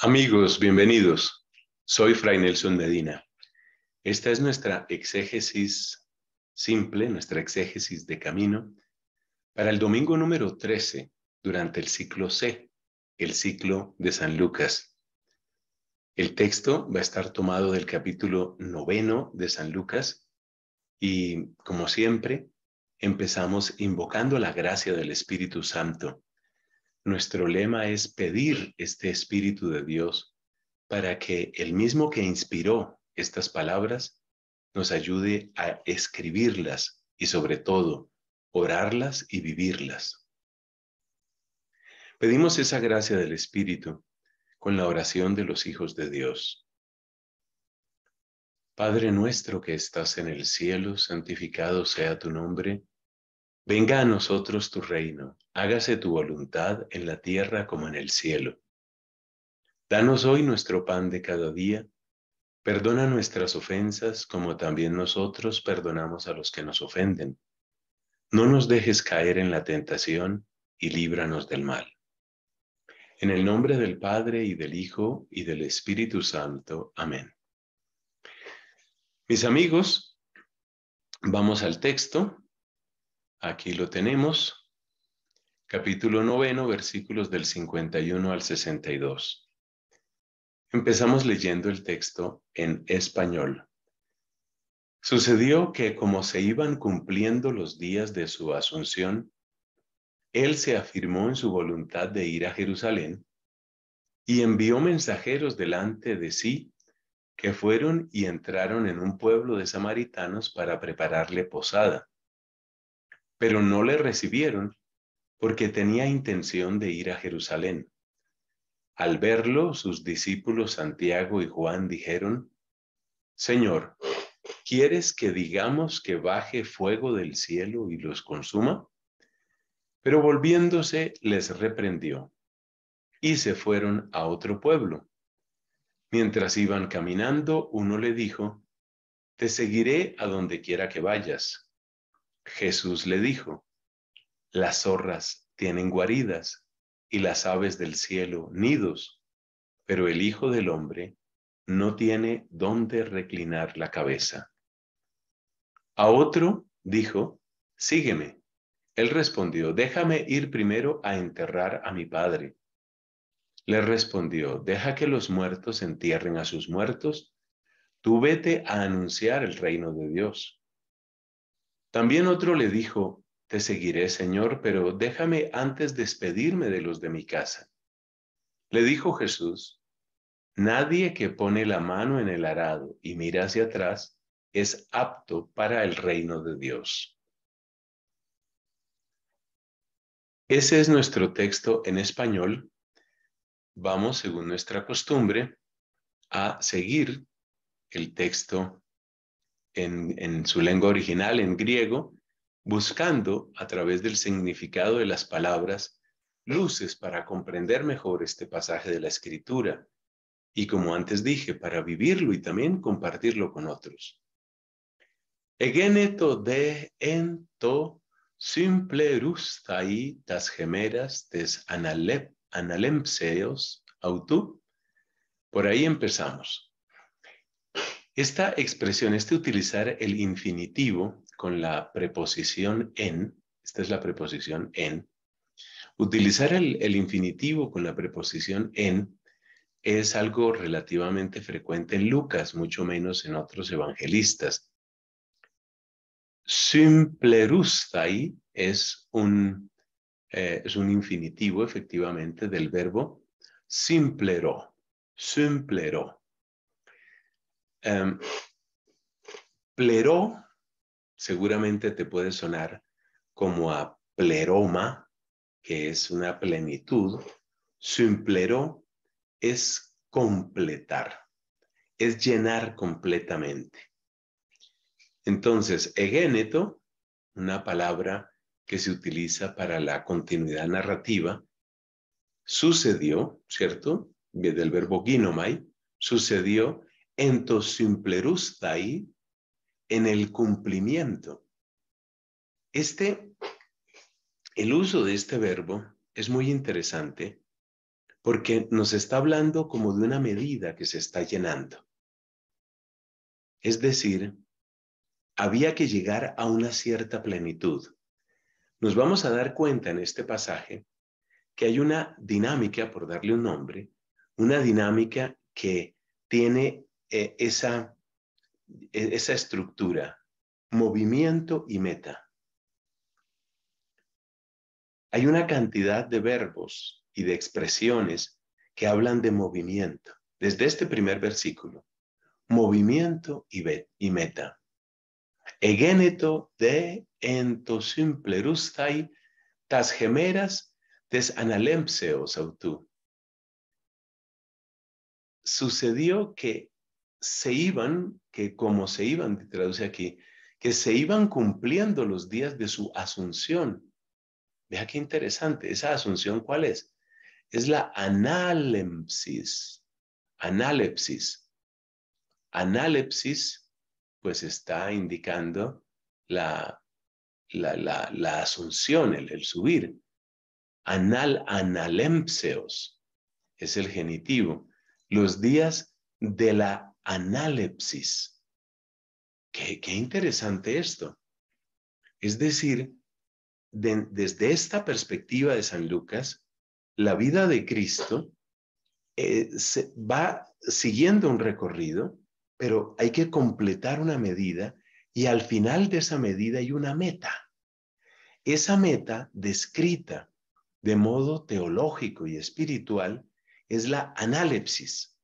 Amigos, bienvenidos. Soy Fray Nelson Medina. Esta es nuestra exégesis simple, nuestra exégesis de camino para el domingo número 13 durante el ciclo C, el ciclo de San Lucas. El texto va a estar tomado del capítulo noveno de San Lucas y, como siempre, empezamos invocando la gracia del Espíritu Santo nuestro lema es pedir este Espíritu de Dios para que el mismo que inspiró estas palabras nos ayude a escribirlas y sobre todo orarlas y vivirlas. Pedimos esa gracia del Espíritu con la oración de los hijos de Dios. Padre nuestro que estás en el cielo, santificado sea tu nombre Venga a nosotros tu reino, hágase tu voluntad en la tierra como en el cielo. Danos hoy nuestro pan de cada día, perdona nuestras ofensas como también nosotros perdonamos a los que nos ofenden. No nos dejes caer en la tentación y líbranos del mal. En el nombre del Padre y del Hijo y del Espíritu Santo. Amén. Mis amigos, vamos al texto Aquí lo tenemos. Capítulo noveno, versículos del 51 al 62. Empezamos leyendo el texto en español. Sucedió que como se iban cumpliendo los días de su asunción, él se afirmó en su voluntad de ir a Jerusalén y envió mensajeros delante de sí que fueron y entraron en un pueblo de samaritanos para prepararle posada pero no le recibieron porque tenía intención de ir a Jerusalén. Al verlo, sus discípulos Santiago y Juan dijeron, Señor, ¿quieres que digamos que baje fuego del cielo y los consuma? Pero volviéndose les reprendió y se fueron a otro pueblo. Mientras iban caminando, uno le dijo, Te seguiré a donde quiera que vayas. Jesús le dijo, las zorras tienen guaridas y las aves del cielo nidos, pero el Hijo del Hombre no tiene dónde reclinar la cabeza. A otro dijo, sígueme. Él respondió, déjame ir primero a enterrar a mi padre. Le respondió, deja que los muertos entierren a sus muertos, tú vete a anunciar el reino de Dios. También otro le dijo, Te seguiré, Señor, pero déjame antes despedirme de los de mi casa. Le dijo Jesús, Nadie que pone la mano en el arado y mira hacia atrás es apto para el reino de Dios. Ese es nuestro texto en español. Vamos, según nuestra costumbre, a seguir el texto en, su lengua original, en griego, buscando a través del significado de las palabras luces para comprender mejor este pasaje de la escritura y como antes dije, para vivirlo y también compartirlo con otros. Egeneto de ento simple rustai tas gemeras des analep, analempseos autu. Por ahí empezamos. Esta expresión, este utilizar el infinitivo con la preposición en, esta es la preposición en, utilizar el, infinitivo con la preposición en es algo relativamente frecuente en Lucas, mucho menos en otros evangelistas. Simplerustai es un, eh, es un infinitivo, efectivamente, del verbo simplero, simplero. Um, pleró seguramente te puede sonar como a pleroma, que es una plenitud. Simpleró es completar, es llenar completamente. Entonces, egéneto, una palabra que se utiliza para la continuidad narrativa, sucedió, ¿cierto? Del verbo ginomai, sucedió simplerustai en el cumplimiento. Este, el uso de este verbo es muy interesante porque nos está hablando como de una medida que se está llenando. Es decir, había que llegar a una cierta plenitud. Nos vamos a dar cuenta en este pasaje que hay una dinámica, por darle un nombre, una dinámica que tiene eh, esa, esa estructura, movimiento y meta. Hay una cantidad de verbos y de expresiones que hablan de movimiento. Desde este primer versículo, movimiento y, meta. Egeneto de entosimplerustai tas gemeras des analempseos autu. Sucedió que se iban, que como se iban, traduce aquí, que se iban cumpliendo los días de su asunción. Vea qué interesante, esa asunción, ¿cuál es? Es la analepsis. Analepsis. Analepsis, pues está indicando la, la, la, asunción, el, el, subir. Anal, analempseos es el genitivo. Los días de la analepsis. Qué, interesante esto. Es decir, desde esta perspectiva de San Lucas, la vida de Cristo eh, se va siguiendo un recorrido, pero hay que completar una medida y al final de esa medida hay una meta. Esa meta descrita de modo teológico y espiritual es la análepsis.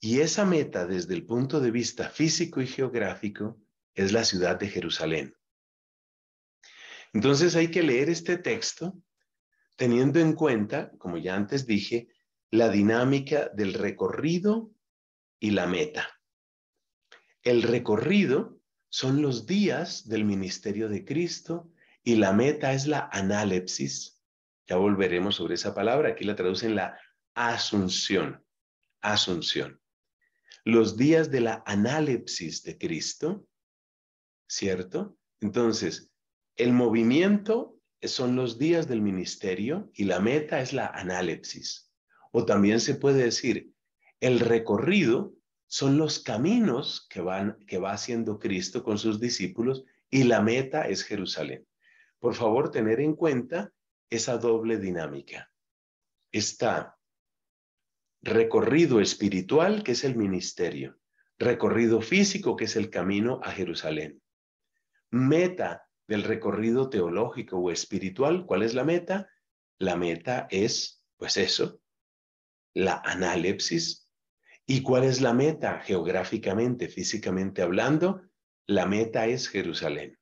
Y esa meta desde el punto de vista físico y geográfico es la ciudad de Jerusalén. Entonces hay que leer este texto teniendo en cuenta, como ya antes dije, la dinámica del recorrido y la meta. El recorrido son los días del ministerio de Cristo y la meta es la análepsis. Ya volveremos sobre esa palabra, aquí la traducen la asunción, asunción. Los días de la análepsis de Cristo, ¿cierto? Entonces, el movimiento son los días del ministerio y la meta es la análisis. O también se puede decir, el recorrido son los caminos que, van, que va haciendo Cristo con sus discípulos y la meta es Jerusalén. Por favor, tener en cuenta esa doble dinámica. Está recorrido espiritual, que es el ministerio, recorrido físico, que es el camino a Jerusalén. Meta del recorrido teológico o espiritual. ¿Cuál es la meta? La meta es, pues eso, la análepsis. ¿Y cuál es la meta geográficamente, físicamente hablando? La meta es Jerusalén.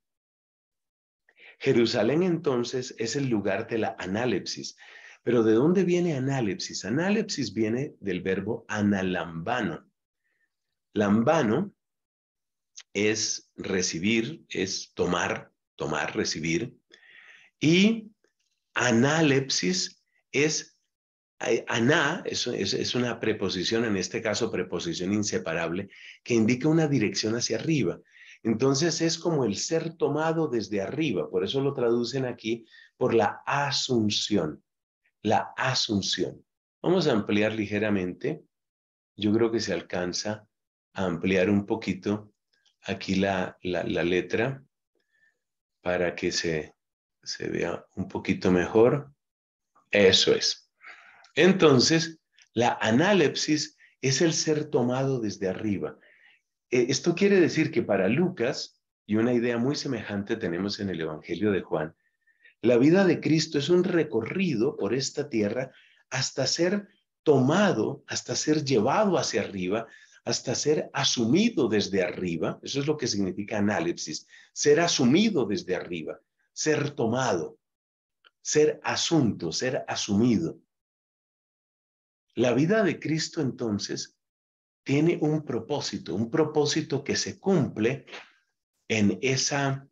Jerusalén entonces es el lugar de la análepsis. Pero ¿de dónde viene análepsis? Análepsis viene del verbo analambano. Lambano es recibir, es tomar, tomar, recibir. Y análepsis es, eh, aná es, una preposición, en este caso preposición inseparable, que indica una dirección hacia arriba. Entonces es como el ser tomado desde arriba, por eso lo traducen aquí por la asunción, la asunción. Vamos a ampliar ligeramente. Yo creo que se alcanza a ampliar un poquito aquí la, la, letra para que se, se vea un poquito mejor. Eso es. Entonces, la análepsis es el ser tomado desde arriba. Eh, esto quiere decir que para Lucas, y una idea muy semejante tenemos en el Evangelio de Juan, la vida de Cristo es un recorrido por esta tierra hasta ser tomado, hasta ser llevado hacia arriba, hasta ser asumido desde arriba. Eso es lo que significa análisis, ser asumido desde arriba, ser tomado, ser asunto, ser asumido. La vida de Cristo entonces tiene un propósito, un propósito que se cumple en esa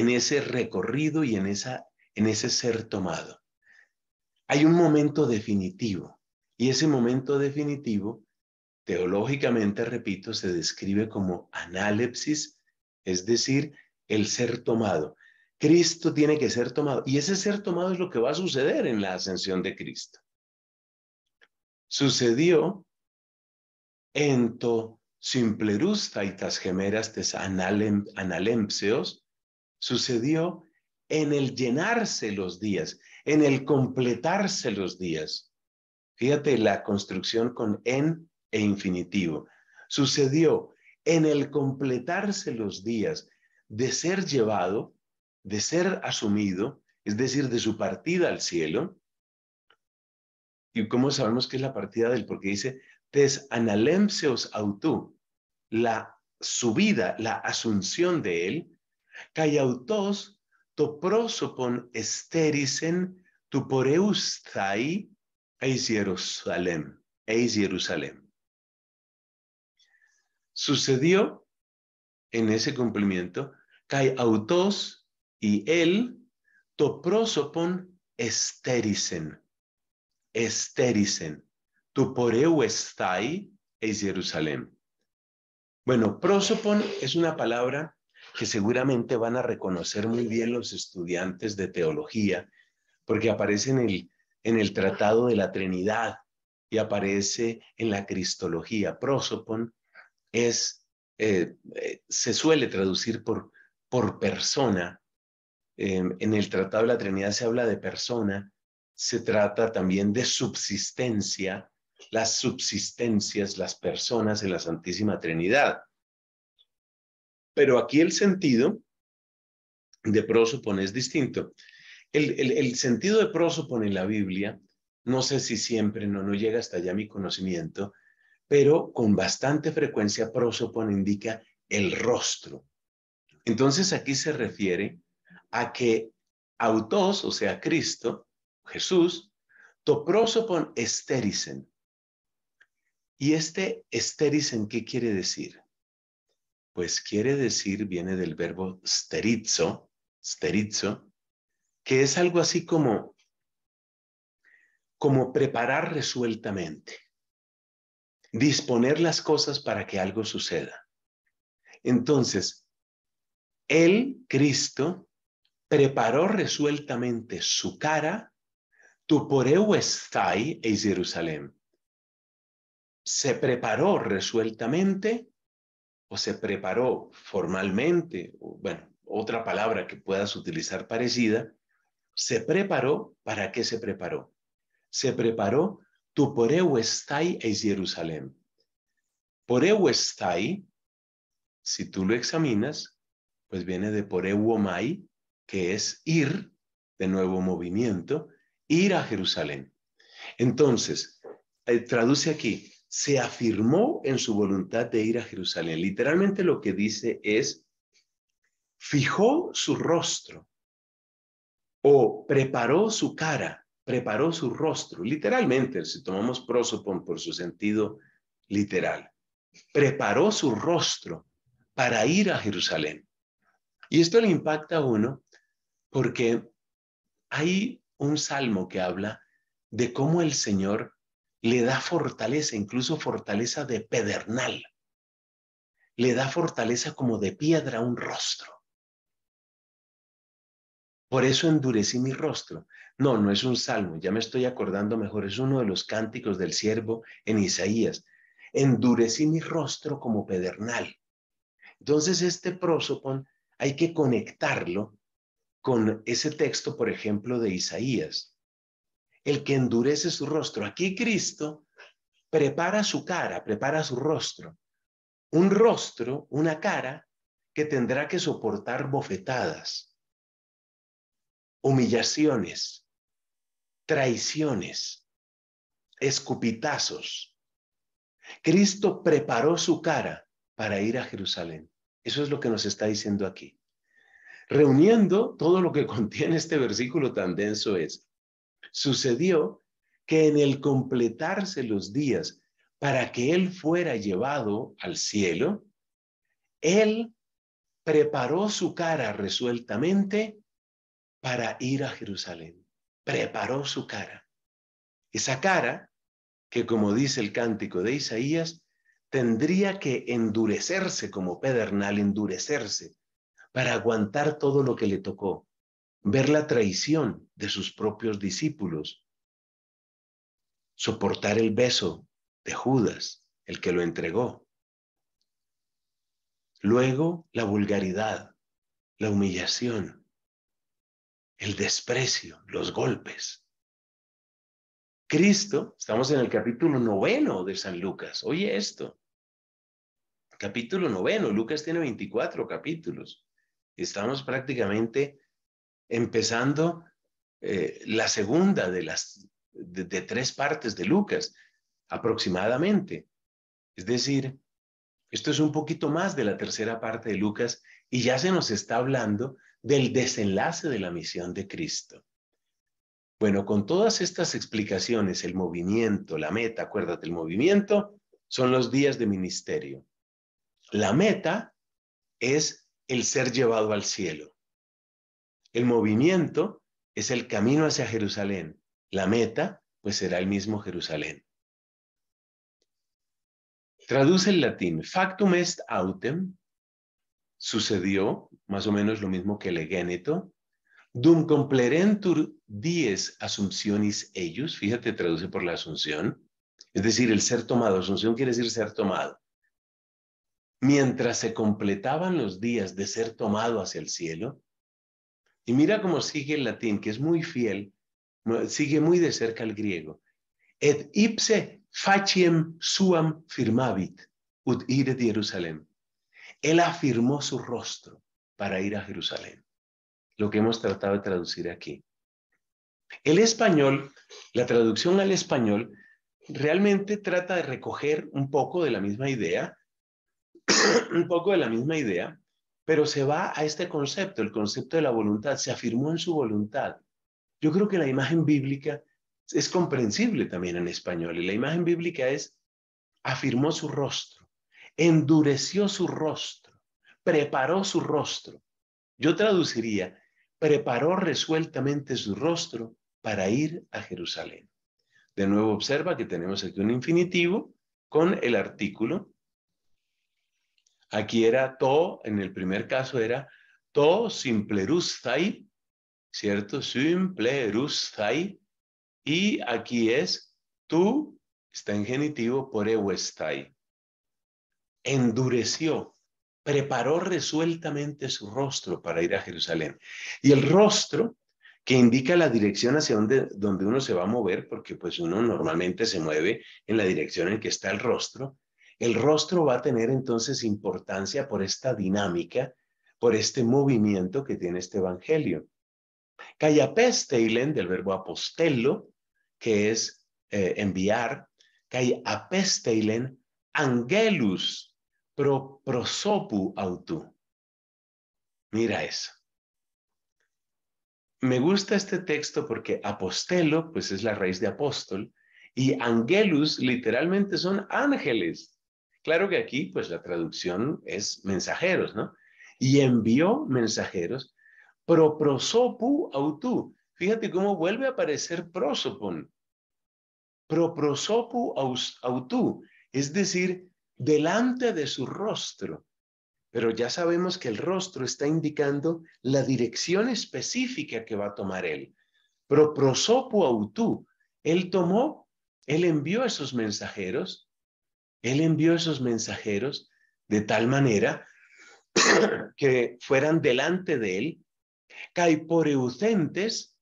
en ese recorrido y en esa en ese ser tomado. Hay un momento definitivo y ese momento definitivo teológicamente, repito, se describe como análepsis, es decir, el ser tomado. Cristo tiene que ser tomado y ese ser tomado es lo que va a suceder en la ascensión de Cristo. sucedió en to simplerus taitas gemeras tes analem, analempseos, sucedió en el llenarse los días, en el completarse los días. Fíjate la construcción con en e infinitivo. Sucedió en el completarse los días de ser llevado, de ser asumido, es decir, de su partida al cielo. ¿Y cómo sabemos que es la partida del? Porque dice, tes analemseos autú, la subida, la asunción de él, cayautos to prosopon esterisen tu poreustai eis Jerusalén, eis Jerusalén. Sucedió en ese cumplimiento, kai autos y él to prosopon esterisen, esterisen, tu poreu estai eis Jerusalén. Bueno, prosopon es una palabra que seguramente van a reconocer muy bien los estudiantes de teología, porque aparece en el, en el Tratado de la Trinidad y aparece en la Cristología. Prosopon es, eh, eh, se suele traducir por, por persona. en el Tratado de la Trinidad se habla de persona, se trata también de subsistencia, las subsistencias, las personas en la Santísima Trinidad. Pero aquí el sentido de prosopon es distinto. El, sentido de prosopon en la Biblia, no sé si siempre, no, no llega hasta allá mi conocimiento, pero con bastante frecuencia prosopon indica el rostro. Entonces aquí se refiere a que autos, o sea, Cristo, Jesús, to prosopon esterisen. ¿Y este esterisen qué quiere decir? Pues quiere decir, viene del verbo sterizo, sterizo, que es algo así como, como preparar resueltamente, disponer las cosas para que algo suceda. Entonces, él, Cristo, preparó resueltamente su cara, tu poreu estai es Jerusalén. Se preparó resueltamente o se preparó formalmente, bueno, otra palabra que puedas utilizar parecida, se preparó, ¿para qué se preparó? Se preparó, tu poreu estai es Jerusalén. Poreu estai, si tú lo examinas, pues viene de poreu omai, que es ir, de nuevo movimiento, ir a Jerusalén. Entonces, eh, traduce aquí, se afirmó en su voluntad de ir a Jerusalén. Literalmente lo que dice es, fijó su rostro o preparó su cara, preparó su rostro. Literalmente, si tomamos prosopon por su sentido literal, preparó su rostro para ir a Jerusalén. Y esto le impacta a uno porque hay un salmo que habla de cómo el Señor le da fortaleza, incluso fortaleza de pedernal. Le da fortaleza como de piedra a un rostro. Por eso endurecí mi rostro. No, no es un salmo, ya me estoy acordando mejor, es uno de los cánticos del siervo en Isaías. Endurecí mi rostro como pedernal. Entonces este prosopon hay que conectarlo con ese texto, por ejemplo, de Isaías el que endurece su rostro. Aquí Cristo prepara su cara, prepara su rostro. Un rostro, una cara que tendrá que soportar bofetadas, humillaciones, traiciones, escupitazos. Cristo preparó su cara para ir a Jerusalén. Eso es lo que nos está diciendo aquí. Reuniendo todo lo que contiene este versículo tan denso es, Sucedió que en el completarse los días para que él fuera llevado al cielo, él preparó su cara resueltamente para ir a Jerusalén. Preparó su cara. Esa cara que, como dice el cántico de Isaías, tendría que endurecerse como pedernal, endurecerse para aguantar todo lo que le tocó ver la traición de sus propios discípulos, soportar el beso de Judas, el que lo entregó. Luego la vulgaridad, la humillación, el desprecio, los golpes. Cristo, estamos en el capítulo noveno de San Lucas. Oye esto. Capítulo noveno. Lucas tiene 24 capítulos. Estamos prácticamente empezando eh, la segunda de las de, tres partes de Lucas, aproximadamente. Es decir, esto es un poquito más de la tercera parte de Lucas y ya se nos está hablando del desenlace de la misión de Cristo. Bueno, con todas estas explicaciones, el movimiento, la meta, acuérdate, el movimiento son los días de ministerio. La meta es el ser llevado al cielo. El movimiento es el camino hacia Jerusalén. La meta, pues será el mismo Jerusalén. Traduce el latín, factum est autem, sucedió más o menos lo mismo que legénito, Dum complerentur dies assumptionis ellos, fíjate, traduce por la asunción, es decir, el ser tomado. Asunción quiere decir ser tomado. Mientras se completaban los días de ser tomado hacia el cielo, y mira cómo sigue el latín, que es muy fiel, sigue muy de cerca el griego. Et ipse faciem suam firmavit, ut ire de Jerusalén. Él afirmó su rostro para ir a Jerusalén lo que hemos tratado de traducir aquí. El español, la traducción al español, realmente trata de recoger un poco de la misma idea, un poco de la misma idea, pero se va a este concepto, el concepto de la voluntad, se afirmó en su voluntad. Yo creo que la imagen bíblica es comprensible también en español, y la imagen bíblica es, afirmó su rostro, endureció su rostro, preparó su rostro. Yo traduciría, preparó resueltamente su rostro para ir a Jerusalén. De nuevo observa que tenemos aquí un infinitivo con el artículo. Aquí era to, en el primer caso era to simplerustai, ¿cierto? Simplerustai. Y aquí es tú, está en genitivo, por euestai. Endureció, preparó resueltamente su rostro para ir a Jerusalén. Y el rostro, que indica la dirección hacia donde, donde uno se va a mover, porque pues uno normalmente se mueve en la dirección en que está el rostro, el rostro va a tener entonces importancia por esta dinámica, por este movimiento que tiene este evangelio. apesteilen, del verbo apostello, que es eh, enviar, apesteilen, angelus, pro prosopu autu. Mira eso. Me gusta este texto porque apostelo, pues es la raíz de apóstol, y angelus literalmente son ángeles. Claro que aquí, pues la traducción es mensajeros, ¿no? Y envió mensajeros pro prosopu autu. Fíjate cómo vuelve a aparecer prosopon. Pro prosopu autu. Es decir, delante de su rostro. Pero ya sabemos que el rostro está indicando la dirección específica que va a tomar él. Pro prosopo autú. Él tomó, él envió esos mensajeros, él envió esos mensajeros de tal manera que fueran delante de él, caiporeucentes,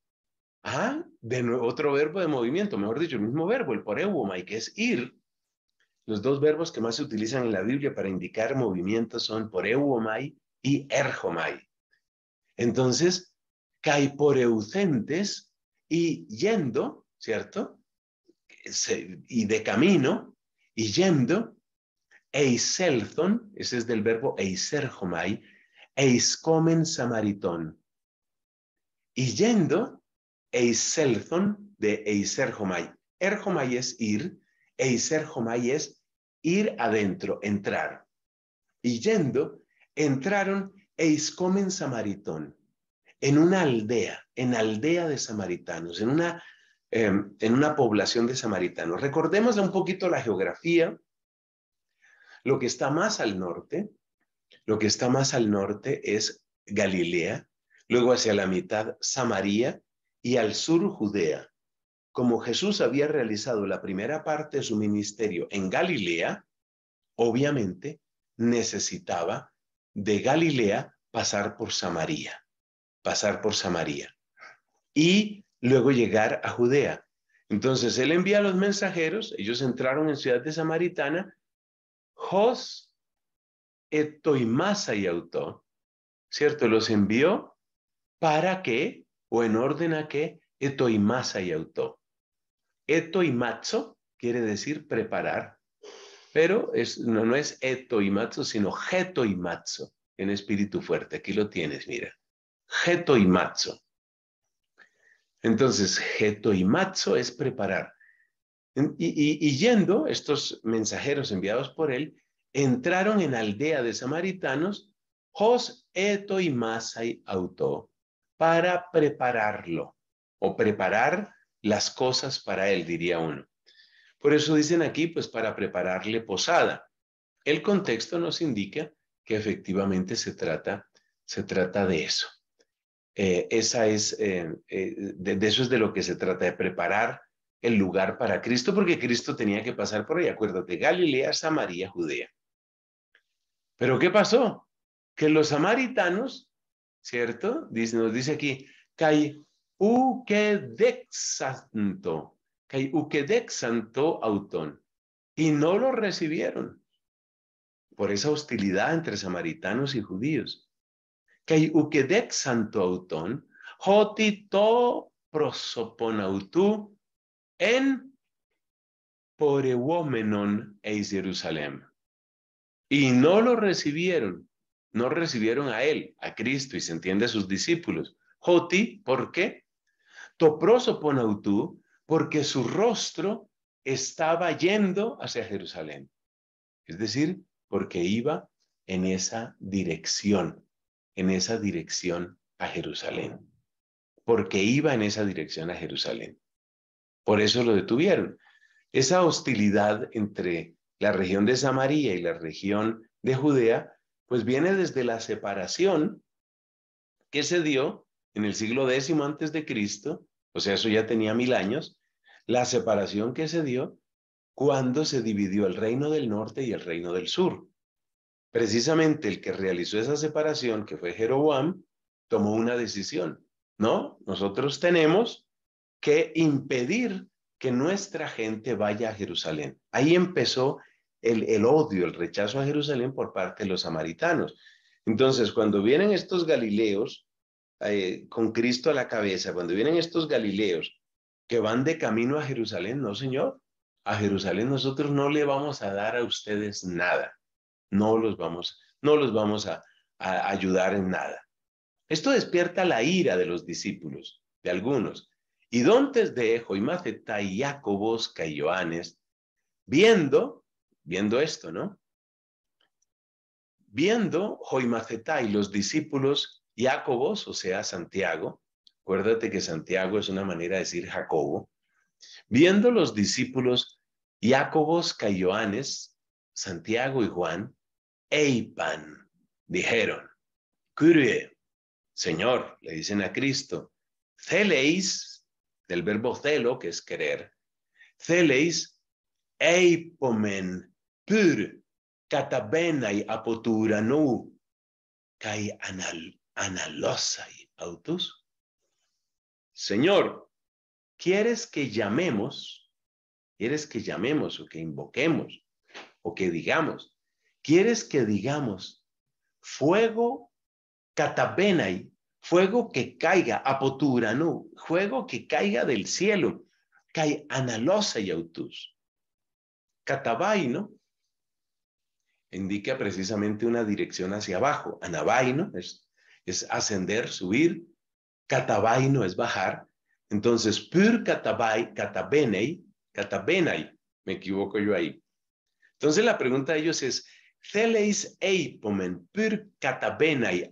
ah, de nuevo otro verbo de movimiento, mejor dicho, el mismo verbo, el poreuomai, que es ir, los dos verbos que más se utilizan en la Biblia para indicar movimiento son poreuomai y erjomai. Entonces, caiporeucentes y yendo, ¿cierto? y de camino, y yendo, eiselthon, ese es del verbo eiserjomai, eiscomen samaritón. Y yendo, eiselthon de eiserjomai. Erjomai es ir, Eiser Jomai es ir adentro, entrar. Y yendo, entraron Eiscomen Samaritón, en una aldea, en aldea de samaritanos, en una, em, en una población de samaritanos. Recordemos un poquito la geografía. Lo que está más al norte, lo que está más al norte es Galilea, luego hacia la mitad Samaria y al sur Judea. como Jesús había realizado la primera parte de su ministerio en Galilea, obviamente necesitaba de Galilea pasar por Samaria, pasar por Samaria y luego llegar a Judea. Entonces él envía a los mensajeros, ellos entraron en ciudad de Samaritana, Jos etoimasa y auto, ¿cierto? Los envió para que, o en orden a que, etoimasa y auto. Etoimazo quiere decir preparar, pero es, no, no es etoimazo, sino getoimazo, en espíritu fuerte. Aquí lo tienes, mira. Getoimazo. Entonces, getoimazo es preparar. Y, y, yendo, estos mensajeros enviados por él, entraron en aldea de samaritanos, Jos eto y masai auto, para prepararlo, o preparar las cosas para él, diría uno. Por eso dicen aquí, pues para prepararle posada. El contexto nos indica que efectivamente se trata, se trata de eso. Eh, esa es, eh, eh, de, eso es de lo que se trata, de preparar el lugar para Cristo, porque Cristo tenía que pasar por ahí. Acuérdate, Galilea, Samaria, Judea. Pero ¿qué pasó? Que los samaritanos, ¿cierto? Nos dice aquí, Kai ukedexanto, Kai ukedexanto auton, y no lo recibieron por esa hostilidad entre samaritanos y judíos. Kai ukedexanto auton, hotito prosoponautu en Porewomenon eis Jerusalén. Y no lo recibieron, no recibieron a él, a Cristo, y se entiende a sus discípulos. Joti, ¿por qué? Toprosoponautú, porque su rostro estaba yendo hacia Jerusalén. Es decir, porque iba en esa dirección, en esa dirección a Jerusalén. Porque iba en esa dirección a Jerusalén. Por eso lo detuvieron. Esa hostilidad entre la región de Samaria y la región de Judea, pues viene desde la separación que se dio en el siglo X antes de Cristo, o sea, eso ya tenía mil años, la separación que se dio cuando se dividió el reino del norte y el reino del sur. Precisamente el que realizó esa separación, que fue Jeroboam, tomó una decisión. No, nosotros tenemos que impedir que nuestra gente vaya a Jerusalén. Ahí empezó el, el, odio, el rechazo a Jerusalén por parte de los samaritanos. Entonces, cuando vienen estos galileos eh, con Cristo a la cabeza, cuando vienen estos galileos que van de camino a Jerusalén, no, Señor, a Jerusalén nosotros no le vamos a dar a ustedes nada, no los vamos, no los vamos a, ayudar en nada. Esto despierta la ira de los discípulos, de algunos, y dontes de Joimaceta y Jacobos y Joanes, viendo, viendo esto, ¿no? Viendo Joimaceta y los discípulos Jacobos, o sea, Santiago, acuérdate que Santiago es una manera de decir Jacobo, viendo los discípulos Jacobos y Joanes, Santiago y Juan, Eipan, dijeron, Curie, Señor, le dicen a Cristo, celeis del verbo celo, que es querer. Celeis eipomen pur catabenai apoturanu kai anal, analosai autos. Señor, ¿quieres que llamemos? ¿Quieres que llamemos o que invoquemos o que digamos? ¿Quieres que digamos fuego catabenai fuego que caiga, apotura, no, fuego que caiga del cielo, cae analosa y autus. Catabai, ¿no? Indica precisamente una dirección hacia abajo. Anabai, ¿no? Es, es ascender, subir. Catabai, ¿no? Es bajar. Entonces, pur catabai, catabenei, catabenai. Me equivoco yo ahí. Entonces, la pregunta de ellos es,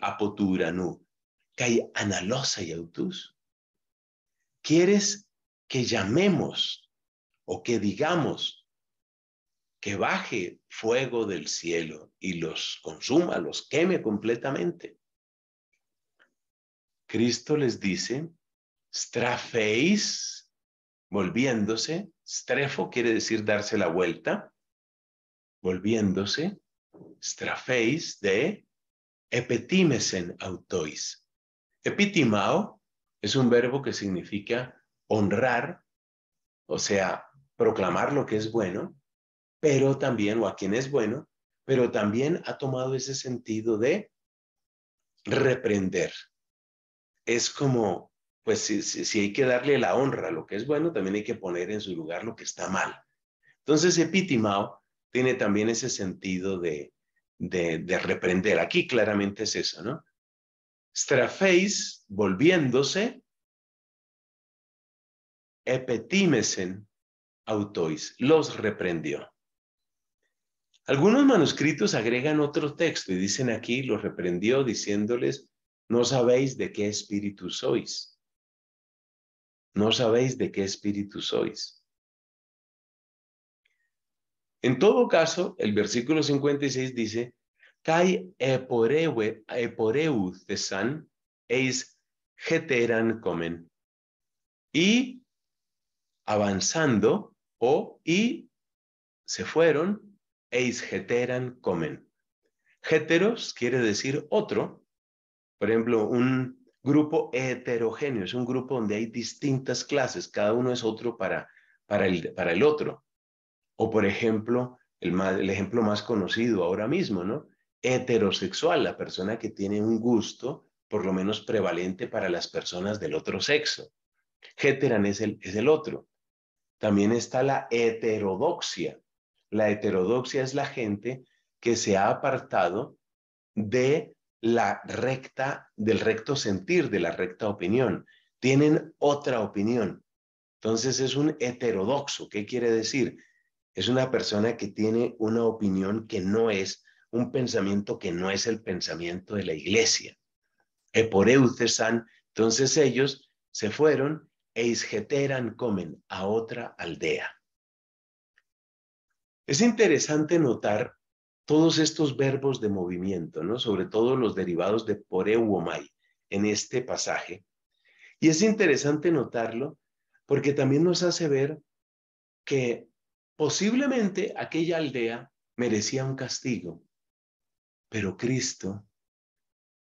Apoturanu autus. ¿Quieres que llamemos o que digamos que baje fuego del cielo y los consuma, los queme completamente? Cristo les dice, strafeis volviéndose, strefo quiere decir darse la vuelta, volviéndose, strafeis de epetimesen autois. Epitimao es un verbo que significa honrar, o sea, proclamar lo que es bueno, pero también, o a quien es bueno, pero también ha tomado ese sentido de reprender. Es como, pues si, hay que darle la honra a lo que es bueno, también hay que poner en su lugar lo que está mal. Entonces, epitimao tiene también ese sentido de, de, reprender. Aquí claramente es eso, ¿no? Strafeis, volviéndose, epetimesen autois, los reprendió. Algunos manuscritos agregan otro texto y dicen aquí, los reprendió diciéndoles, no sabéis de qué espíritu sois. No sabéis de qué espíritu sois. En todo caso, el versículo 56 dice, Kai eporeu tesan eis heteran comen. Y avanzando, o y se fueron eis heteran comen. Heteros quiere decir otro. Por ejemplo, un grupo heterogéneo es un grupo donde hay distintas clases, cada uno es otro para, para, el, para el otro. O por ejemplo, el, el ejemplo más conocido ahora mismo, ¿no? Heterosexual, la persona que tiene un gusto por lo menos prevalente para las personas del otro sexo. Heteran es el, es el otro. También está la heterodoxia, la heterodoxia es la gente que se ha apartado de la recta, del recto sentir, de la recta opinión. Tienen otra opinión. Entonces es un heterodoxo. ¿Qué quiere decir? Es una persona que tiene una opinión que no es un pensamiento que no es el pensamiento de la iglesia. Eporeucesan, entonces ellos se fueron e isgeteran comen a otra aldea. Es interesante notar todos estos verbos de movimiento, ¿no? Sobre todo los derivados de poreuomai en este pasaje. Y es interesante notarlo porque también nos hace ver que posiblemente aquella aldea merecía un castigo, pero Cristo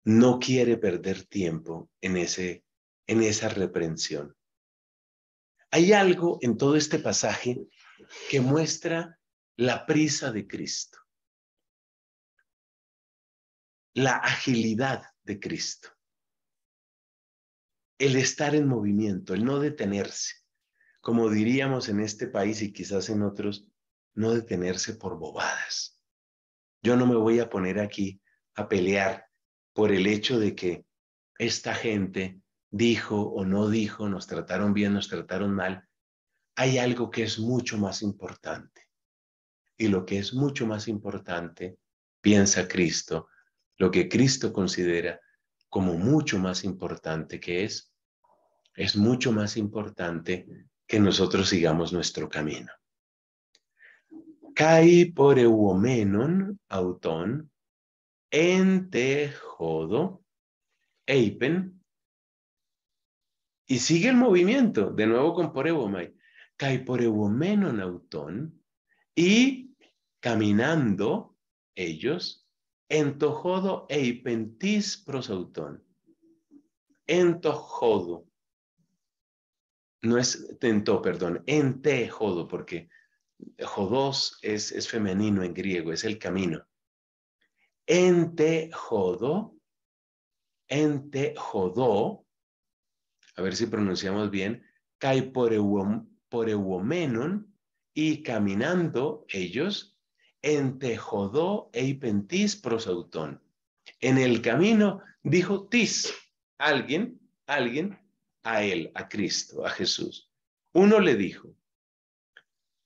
no quiere perder tiempo en, ese, en esa reprensión. Hay algo en todo este pasaje que muestra la prisa de Cristo, la agilidad de Cristo, el estar en movimiento, el no detenerse, como diríamos en este país y quizás en otros, no detenerse por bobadas. Yo no me voy a poner aquí a pelear por el hecho de que esta gente dijo o no dijo, nos trataron bien, nos trataron mal. Hay algo que es mucho más importante y lo que es mucho más importante, piensa Cristo, lo que Cristo considera como mucho más importante que es, es mucho más importante que nosotros sigamos nuestro camino. Kai por euomenon auton ente jodo eipen y sigue el movimiento, de nuevo con por euomai. Kai por euomenon auton y caminando ellos, entojodo e ipentis prosautón. Entojodo. No es tento, perdón, entejodo, porque jodos es, es femenino en griego, es el camino. Entejodo, entejodo, a ver si pronunciamos bien, kai por euomenon, y caminando ellos, entre Jodó e Ipentis prosautón. En el camino dijo Tis, alguien, alguien, a él, a Cristo, a Jesús. Uno le dijo,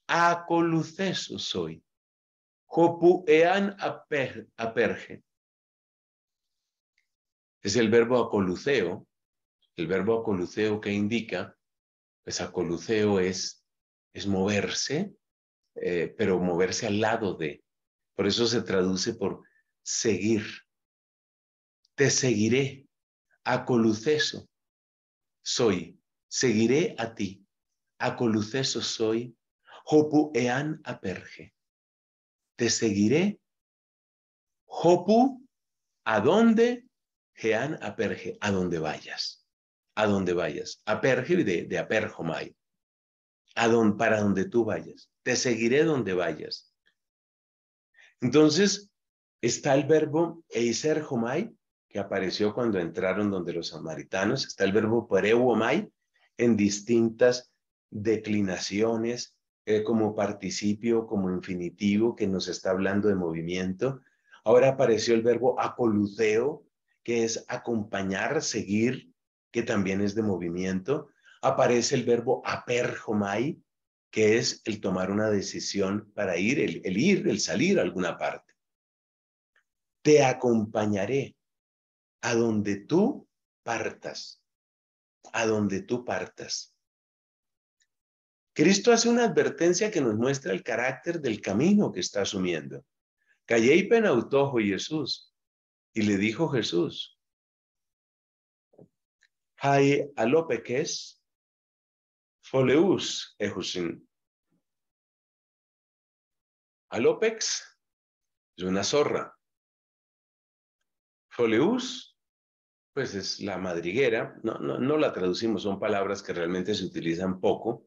acoluceso soy, jopu ean aperge. Es el verbo acoluceo, el verbo acoluceo que indica, pues acoluceo es es moverse, eh, pero moverse al lado de. Por eso se traduce por seguir. Te seguiré, acoluceso. Soy, seguiré a ti. acoluceso soy, hopu ean aperge. Te seguiré, hopu, a dónde, gean aperge, a donde vayas, a donde vayas, aperge de, de aperjomai, a don, para donde tú vayas, te seguiré donde vayas. Entonces, está el verbo eiser homai, que apareció cuando entraron donde los samaritanos, está el verbo pereuomai en distintas declinaciones, eh, como participio, como infinitivo, que nos está hablando de movimiento. Ahora apareció el verbo apoluceo, que es acompañar, seguir, que también es de movimiento. Aparece el verbo aperjomai, que es el tomar una decisión para ir, el ir, el salir a alguna parte. Te acompañaré a donde tú partas, a donde tú partas. Cristo hace una advertencia que nos muestra el carácter del camino que está asumiendo. Callé y Jesús. Y le dijo Jesús, Hay alopeques foleus ejusin. Alopex es una zorra. Foleus, pues es la madriguera. No, no, no la traducimos, son palabras que realmente se utilizan poco.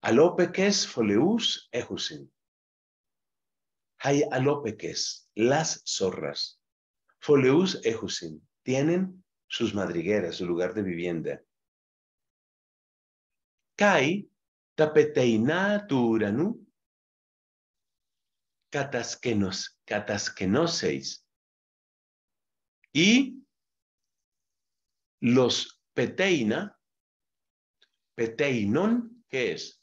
Alopeques foleus ejusin. Hay alopeques, las zorras. Foleus ejusin. Tienen sus madrigueras, su lugar de vivienda. Kai tapeteina turanu. Catasquenos, catasquenoseis. Y los peteina, peteinon, ¿qué es?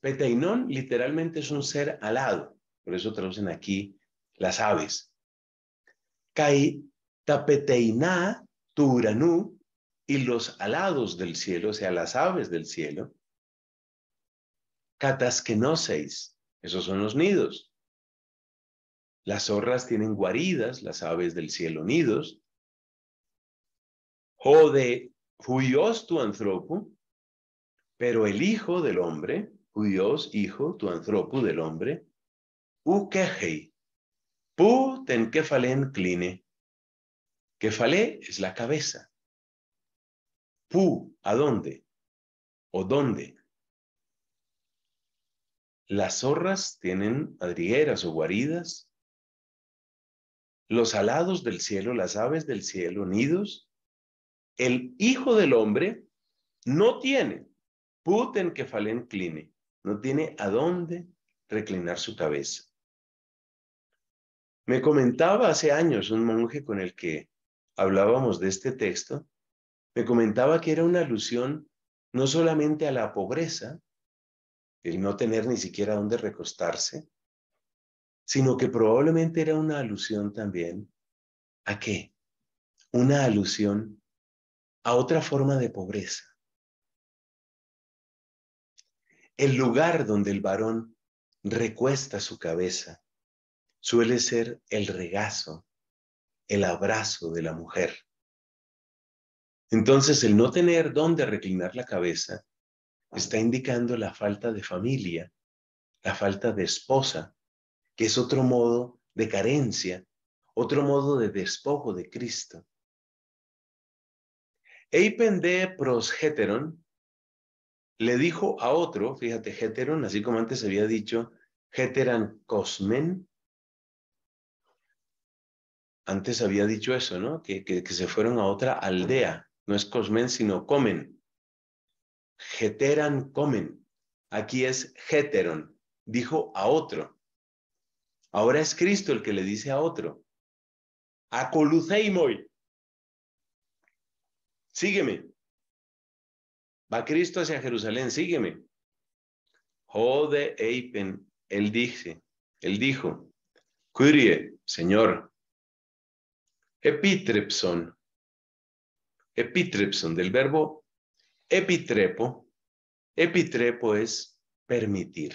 Peteinón literalmente es un ser alado, por eso traducen aquí las aves. Kai turanu y los alados del cielo, o sea, las aves del cielo. Catasquenoseis, esos son los nidos. Las zorras tienen guaridas, las aves del cielo nidos. Jode huios tu antropo, pero el hijo del hombre, Dios, hijo, tu antropo del hombre, u quejei, pu ten kefalen cline. Kefale es la cabeza. Pu, ¿a dónde? ¿O dónde? Las zorras tienen madrigueras o guaridas. Los alados del cielo, las aves del cielo, nidos. El hijo del hombre no tiene. Puten que falen cline no tiene a dónde reclinar su cabeza. Me comentaba hace años un monje con el que hablábamos de este texto, me comentaba que era una alusión no solamente a la pobreza, el no tener ni siquiera dónde recostarse, sino que probablemente era una alusión también a qué? Una alusión a otra forma de pobreza. El lugar donde el varón recuesta su cabeza suele ser el regazo, el abrazo de la mujer. Entonces, el no tener dónde reclinar la cabeza está indicando la falta de familia, la falta de esposa, que es otro modo de carencia, otro modo de despojo de Cristo. Eipende prosgeteron le dijo a otro, fíjate, Heteron, así como antes había dicho, Heteran Cosmen, antes había dicho eso, ¿no? Que, que, se fueron a otra aldea, no es Cosmen, sino Comen. Heteran Comen, aquí es Heteron, dijo a otro. Ahora es Cristo el que le dice a otro, Acoluceimoy, sígueme. Va Cristo hacia Jerusalén, sígueme. Jode Eipen, él dice, él dijo, Curie, Señor, epitrepson, epitrepson, del verbo epitrepo, epitrepo es permitir.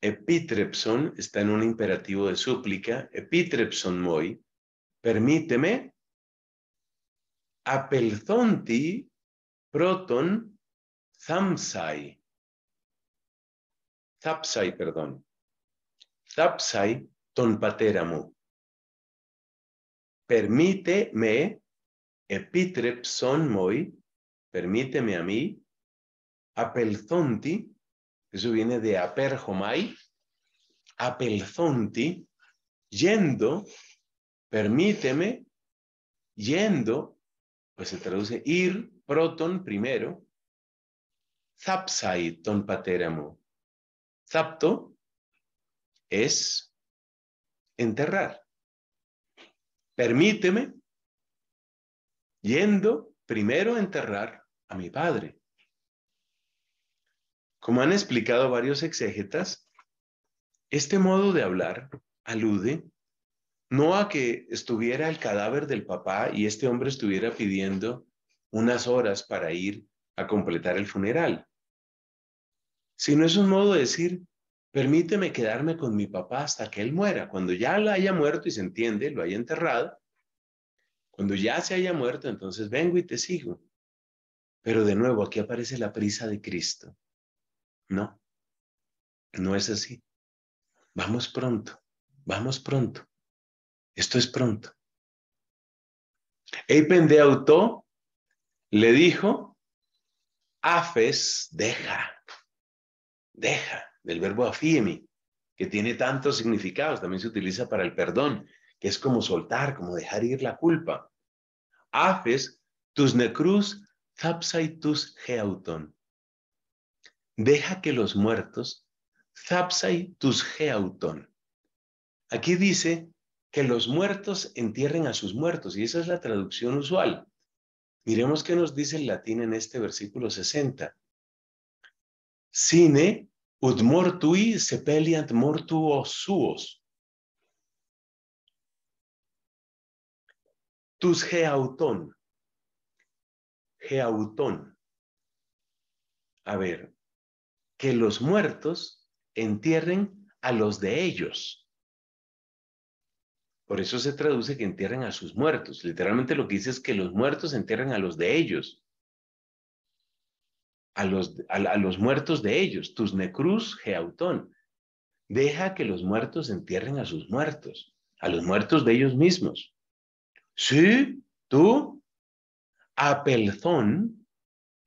Epitrepson está en un imperativo de súplica, epitrepson moi, permíteme apelzonti proton Zamsai. Zapsai, perdón. Zapsai tonpateramu. Permíteme, epitrepson moi, permíteme a mí, apelzonti, eso viene de aperjomai, apelzonti, yendo, permíteme, yendo, pues se traduce ir, proton primero, zapsai ton pateramo. Zapto es enterrar. Permíteme, yendo primero a enterrar a mi padre. Como han explicado varios exégetas, este modo de hablar alude no a que estuviera el cadáver del papá y este hombre estuviera pidiendo unas horas para ir a completar el funeral, sino es un modo de decir, permíteme quedarme con mi papá hasta que él muera. Cuando ya lo haya muerto y se entiende, lo haya enterrado, cuando ya se haya muerto, entonces vengo y te sigo. Pero de nuevo, aquí aparece la prisa de Cristo. No, no es así. Vamos pronto, vamos pronto. Esto es pronto. Eipen de Auto le dijo, Afes, deja, deja, del verbo afiemi, que tiene tantos significados, también se utiliza para el perdón, que es como soltar, como dejar ir la culpa. Afes, tus necruz, zapsai tus geauton. Deja que los muertos, zapsai tus geauton. Aquí dice que los muertos entierren a sus muertos, y esa es la traducción usual. Miremos qué nos dice el latín en este versículo 60. Sine ut mortui sepeliant mortuos suos. Tus geautón. Geautón. A ver, que los muertos entierren a los de ellos. Por eso se traduce que entierren a sus muertos. Literalmente lo que dice es que los muertos entierren a los de ellos. A los, a, los muertos de ellos. Tus necruz geautón. Deja que los muertos entierren a sus muertos. A los muertos de ellos mismos. Sí, tú, apelzón,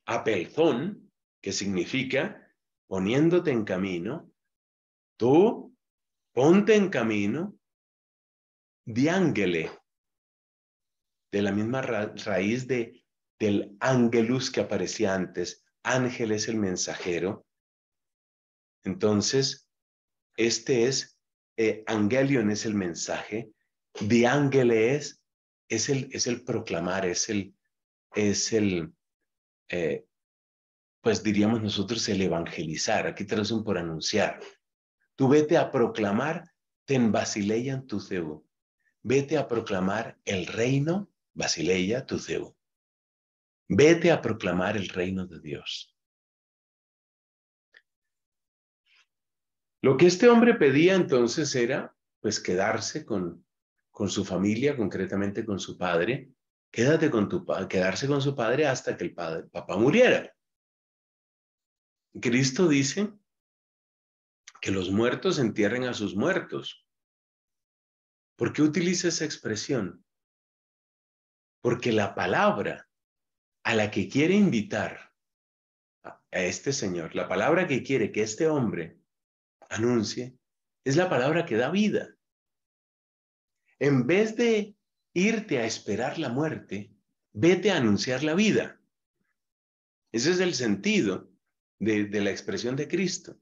apelzón, que significa poniéndote en camino, tú ponte en camino diángele, de la misma raíz de, del ángelus que aparecía antes. Ángel es el mensajero. Entonces, este es, eh, angelion es el mensaje, diángele es, es el, es el proclamar, es el, es el, eh, pues diríamos nosotros el evangelizar. Aquí traducen por anunciar. Tú vete a proclamar, ten basileian tu cebo vete a proclamar el reino, Basileia, Tuceu. Vete a proclamar el reino de Dios. Lo que este hombre pedía entonces era, pues, quedarse con, con su familia, concretamente con su padre. Quédate con tu padre, quedarse con su padre hasta que el padre, papá muriera. Cristo dice que los muertos entierren a sus muertos. ¿Por qué utiliza esa expresión? Porque la palabra a la que quiere invitar a este señor, la palabra que quiere que este hombre anuncie, es la palabra que da vida. En vez de irte a esperar la muerte, vete a anunciar la vida. Ese es el sentido de, de la expresión de Cristo.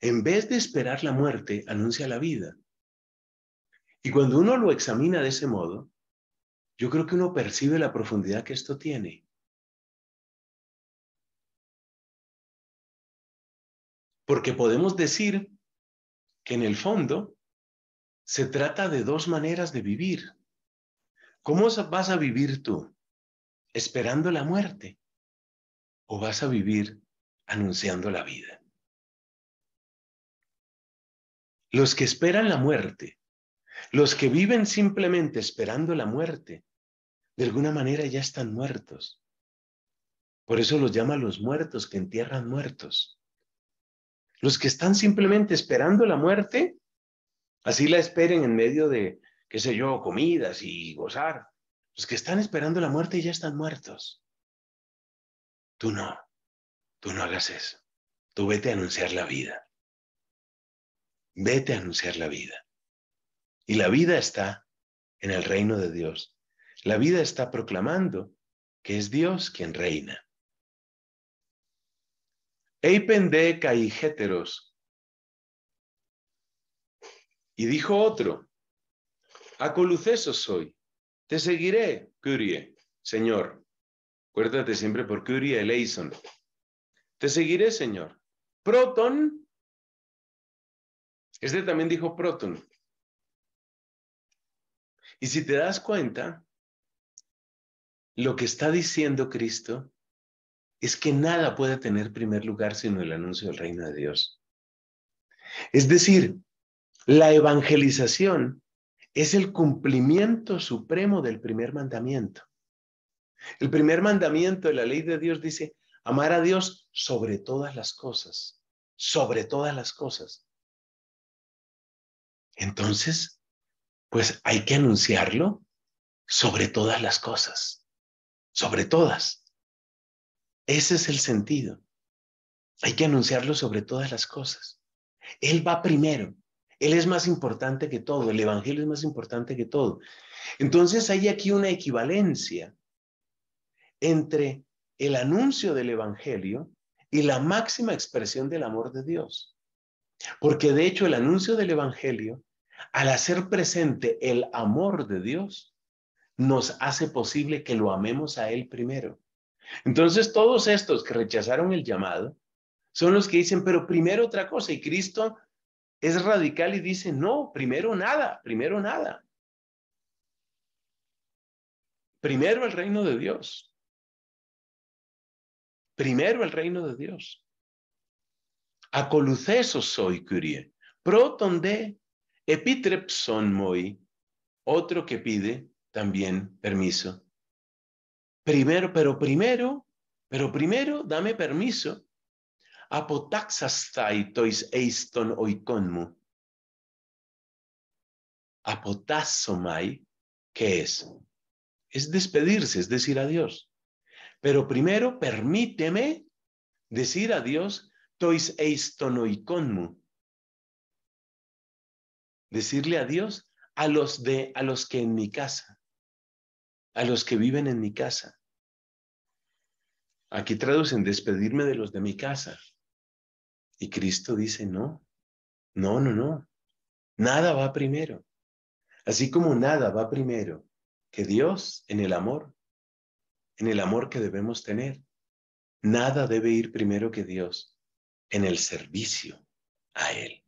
En vez de esperar la muerte, anuncia la vida. Y cuando uno lo examina de ese modo, yo creo que uno percibe la profundidad que esto tiene. Porque podemos decir que en el fondo se trata de dos maneras de vivir. ¿Cómo vas a vivir tú? ¿Esperando la muerte? ¿O vas a vivir anunciando la vida? Los que esperan la muerte los que viven simplemente esperando la muerte, de alguna manera ya están muertos. Por eso los llama los muertos que entierran muertos. Los que están simplemente esperando la muerte, así la esperen en medio de, qué sé yo, comidas y gozar. Los que están esperando la muerte ya están muertos. Tú no, tú no hagas eso. Tú vete a anunciar la vida. Vete a anunciar la vida. Y la vida está en el reino de Dios. La vida está proclamando que es Dios quien reina. Eipende caigeteros. Y dijo otro, acoluceso soy, te seguiré, Curie, Señor. Acuérdate siempre por Curie eleison. Te seguiré, Señor. Proton. Este también dijo Proton. Y si te das cuenta, lo que está diciendo Cristo es que nada puede tener primer lugar sino el anuncio del reino de Dios. Es decir, la evangelización es el cumplimiento supremo del primer mandamiento. El primer mandamiento de la ley de Dios dice, amar a Dios sobre todas las cosas, sobre todas las cosas. Entonces, pues hay que anunciarlo sobre todas las cosas, sobre todas. Ese es el sentido. Hay que anunciarlo sobre todas las cosas. Él va primero. Él es más importante que todo. El Evangelio es más importante que todo. Entonces hay aquí una equivalencia entre el anuncio del Evangelio y la máxima expresión del amor de Dios. Porque de hecho el anuncio del Evangelio, al hacer presente el amor de Dios, nos hace posible que lo amemos a Él primero. Entonces, todos estos que rechazaron el llamado son los que dicen, pero primero otra cosa, y Cristo es radical y dice, no, primero nada, primero nada. Primero el reino de Dios. Primero el reino de Dios. Acoluceso soy, curie. Proton de epitrepson moi. Otro que pide también permiso Primero, pero primero, pero primero dame permiso. Apotaxastai tois eiston oikonmu. Apotasomai, ¿qué es? Es despedirse, es decir adiós. Pero primero permíteme decir adiós tois eiston oikonmu. Decirle adiós a los de a los que en mi casa a los que viven en mi casa. Aquí traducen despedirme de los de mi casa. Y Cristo dice, no, no, no, no. Nada va primero. Así como nada va primero que Dios en el amor, en el amor que debemos tener. Nada debe ir primero que Dios en el servicio a Él.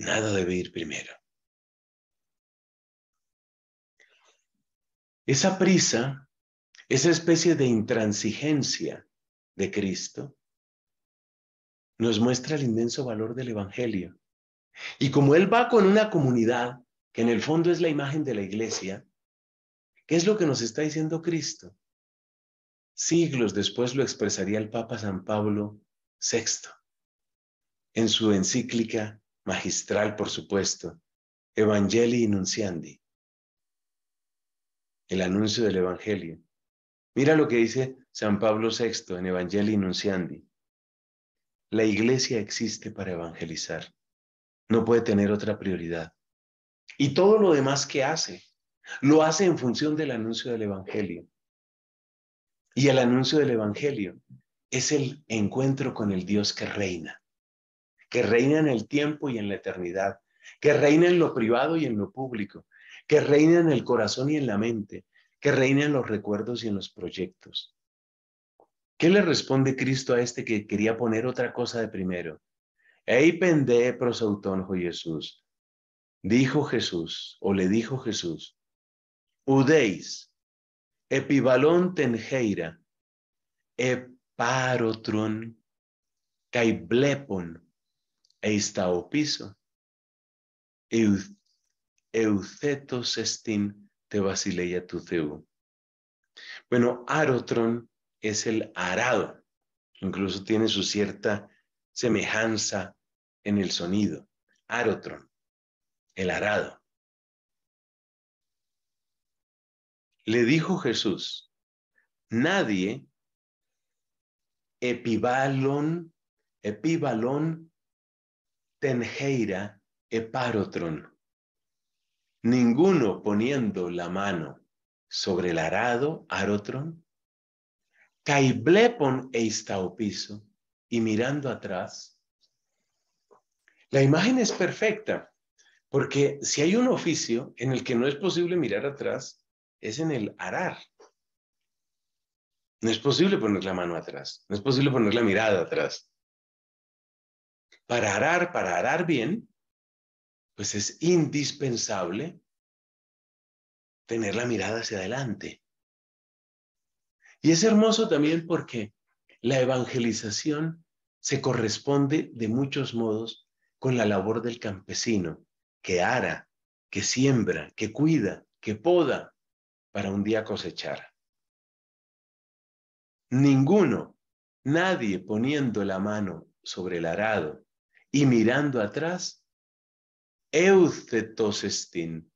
Nada debe ir primero. Esa prisa, esa especie de intransigencia de Cristo, nos muestra el inmenso valor del Evangelio. Y como Él va con una comunidad, que en el fondo es la imagen de la iglesia, ¿qué es lo que nos está diciendo Cristo? Siglos después lo expresaría el Papa San Pablo VI en su encíclica magistral, por supuesto, Evangelii Nunciandi el anuncio del Evangelio. Mira lo que dice San Pablo VI en Evangelii Nunciandi. La iglesia existe para evangelizar. No puede tener otra prioridad. Y todo lo demás que hace, lo hace en función del anuncio del Evangelio. Y el anuncio del Evangelio es el encuentro con el Dios que reina, que reina en el tiempo y en la eternidad, que reina en lo privado y en lo público, que reina en el corazón y en la mente, que reina en los recuerdos y en los proyectos. ¿Qué le responde Cristo a este que quería poner otra cosa de primero? Ei pende prosautonjo Jesús. Dijo Jesús, o le dijo Jesús, Udeis, epibalón tengeira, eparotron, caiblepon, eistaopiso, eucetos estin te basileia tu Bueno, Arotron es el arado. Incluso tiene su cierta semejanza en el sonido. Arotron, el arado. Le dijo Jesús, nadie epibalon, epibalon tengeira eparotron. Ninguno poniendo la mano sobre el arado, arotron, caiblepon piso y mirando atrás. La imagen es perfecta, porque si hay un oficio en el que no es posible mirar atrás, es en el arar. No es posible poner la mano atrás, no es posible poner la mirada atrás. Para arar, para arar bien, pues es indispensable tener la mirada hacia adelante. Y es hermoso también porque la evangelización se corresponde de muchos modos con la labor del campesino, que ara, que siembra, que cuida, que poda para un día cosechar. Ninguno, nadie poniendo la mano sobre el arado y mirando atrás, eucetosestin,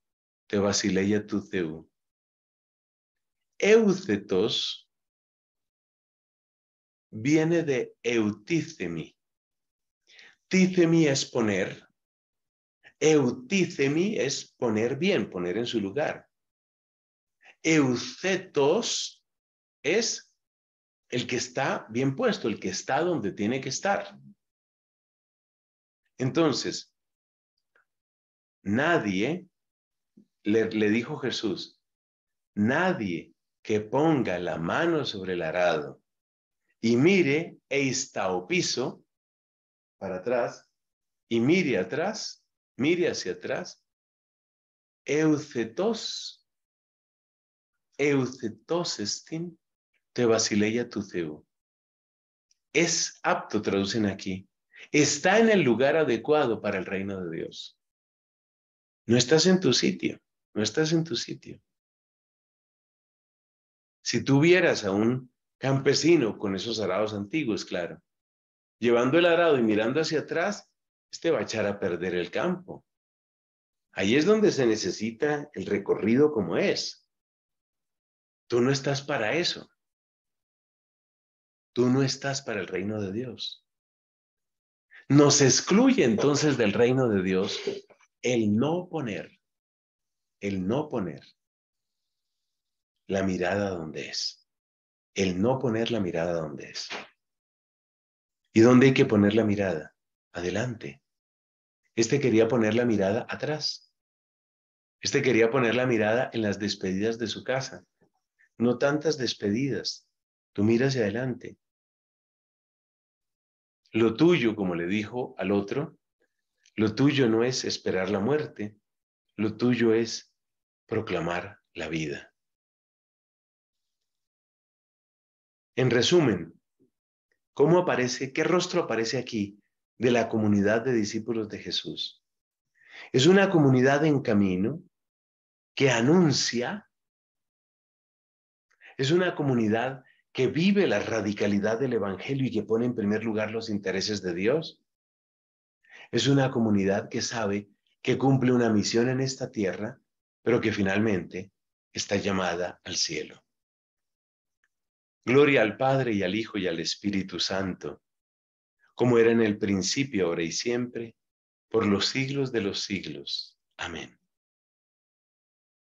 te basileia tu ceu. Eucetos viene de eutícemi. Tícemi es poner. Eutícemi es poner bien, poner en su lugar. Eucetos es el que está bien puesto, el que está donde tiene que estar. Entonces, nadie, le, dijo Jesús, nadie que ponga la mano sobre el arado y mire e piso para atrás y mire atrás, mire hacia atrás, eucetos, eucetos estin, te basileia tu cebo. Es apto, traducen aquí. Está en el lugar adecuado para el reino de Dios. No estás en tu sitio, no estás en tu sitio. Si tú vieras a un campesino con esos arados antiguos, claro, llevando el arado y mirando hacia atrás, este va a echar a perder el campo. Ahí es donde se necesita el recorrido como es. Tú no estás para eso. Tú no estás para el reino de Dios. Nos excluye entonces del reino de Dios el no poner, el no poner la mirada donde es, el no poner la mirada donde es. ¿Y dónde hay que poner la mirada? Adelante. Este quería poner la mirada atrás. Este quería poner la mirada en las despedidas de su casa. No tantas despedidas. Tú miras hacia adelante. Lo tuyo, como le dijo al otro, lo tuyo no es esperar la muerte, lo tuyo es proclamar la vida. En resumen, ¿cómo aparece, qué rostro aparece aquí de la comunidad de discípulos de Jesús? Es una comunidad en camino que anuncia, es una comunidad que vive la radicalidad del Evangelio y que pone en primer lugar los intereses de Dios. Es una comunidad que sabe que cumple una misión en esta tierra, pero que finalmente está llamada al cielo. Gloria al Padre y al Hijo y al Espíritu Santo, como era en el principio, ahora y siempre, por los siglos de los siglos. Amén.